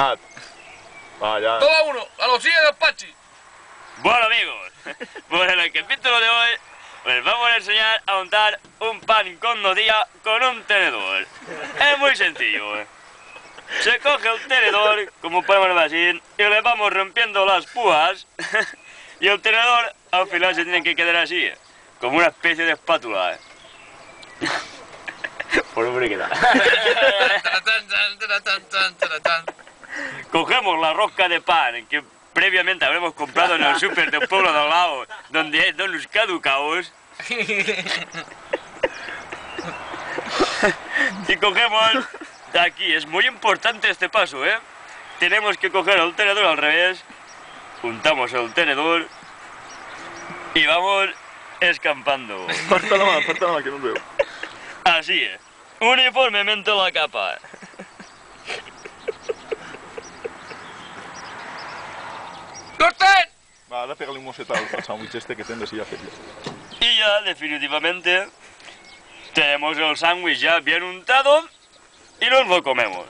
Ah, ah, ya. Toma uno, a los 100 de Pachi. Bueno amigos, pues en el capítulo de hoy les vamos a enseñar a untar un pan con nodilla con un tenedor. Es muy sencillo. ¿eh? Se coge el tenedor, como podemos ver así, y le vamos rompiendo las púas y el tenedor al final se tiene que quedar así, ¿eh? como una especie de espátula. ¿eh? Por hombre que da. Cogemos la rosca de pan que previamente habremos comprado en el súper del pueblo de al lado, donde hay donuts caducaos. y cogemos de aquí. Es muy importante este paso, ¿eh? Tenemos que coger el tenedor al revés, juntamos el tenedor y vamos escampando. La mano, la mano, que no veo. Así es. Uniformemente la capa. ahora pégale un mosetazo al sándwich este que y ya feliz. Y ya definitivamente tenemos el sándwich ya bien untado y nos lo comemos.